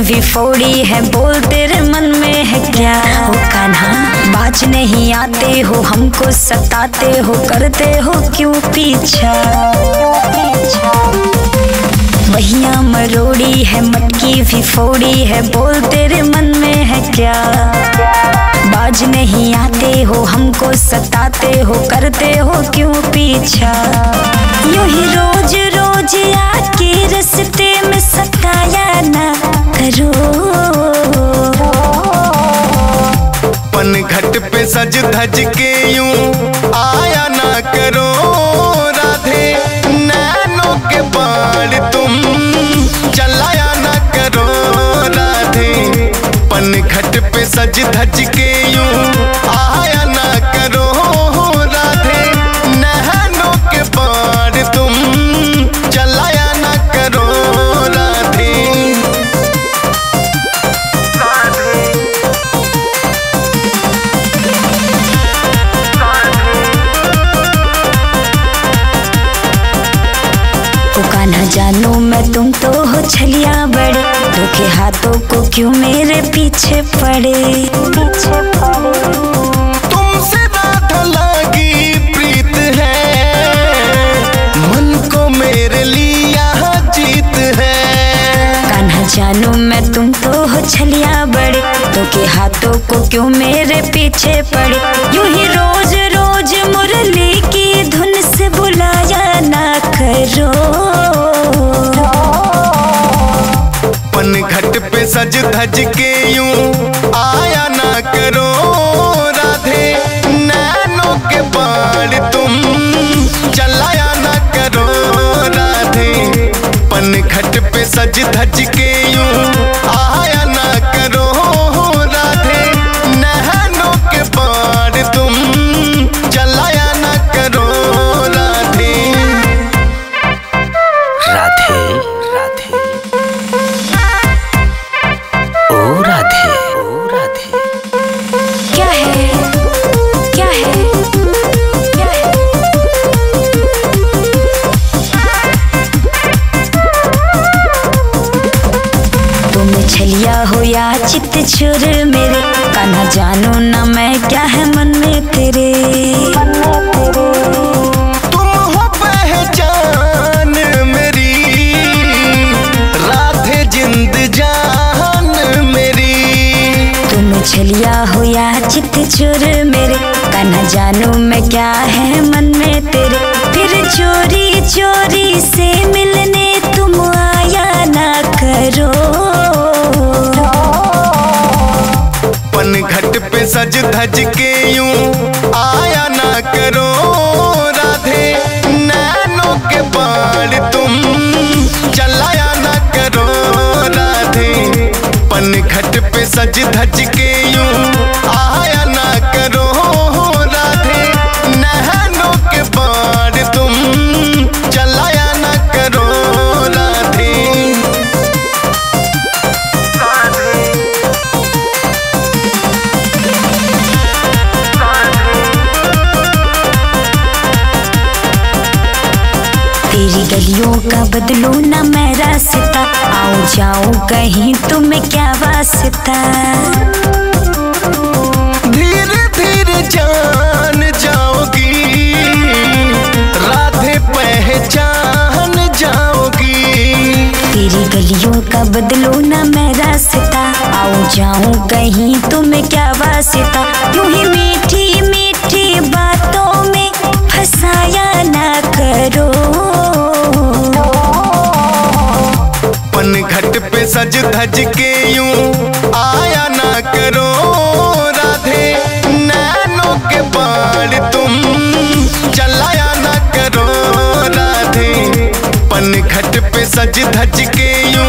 भी फोड़ी है, बोल तेरे मन में है क्या? हो कान्हा, बाज नहीं आते हो, हमको सताते हो, करते हो क्यों पीछा? वहिया मरोड़ी है मटकी भी फोड़ी है, बोल तेरे मन में है क्या? बाज नहीं आते हो, हमको सताते हो, करते हो क्यों पीछा? यूँ ही करो। पन घट पे सज धज के यूँ आया ना करो, राधे, नैनों के बाल तुम चलाया ना करो, राधे। पन घट पे सज धज के यूँ जानू मैं तुम तो हो छलिया बड़े। धोखे हाथों को क्यों मेरे पीछे पड़े? पीछे पड़े तुमसे लगी प्रीत है। मन को मेरे लिया जीत है। कान्हा जानू मैं तुम तो हो छलिया बड़े। तो के हाथों को क्यों मेरे पीछे पड़े? यूँ ही सज धज के यूँ आया ना करो। चित चुर मेरे। कान्हा जानू ना मैं क्या है मन में तेरे? तुम हो पहचान मेरी। राधे जिंद जान मेरी। तुम छलिया हो या चित चुर मेरे। कान्हा जानू मैं क्या है मन में तेरे? फिर चोरी चोरी से मिलने सज के यूँ आया ना करो राधे, नैनों के बाण तुम चलाया ना करो राधे। पन खट पे सज धज के यूँ आया तेरी गलियों का बदलू ना मैं रास्ता। आओ जाओ कहीं तुम्हें क्या वास्ता? धीरे धीरे जान जाओगी राधे पहचान जाओगी। तेरी गलियों का बदलू ना मैं रास्ता। आओ जाओ कहीं तुम्हें क्या वास्ता? यूँ ही मीठी मीठी बातों में फंसाया ना करो। पन घट पे सज धज के यूँ आया ना करो राधे, नैनो के बाण तुम चलाया ना करो राधे। पन घट पे सज धज के यूँ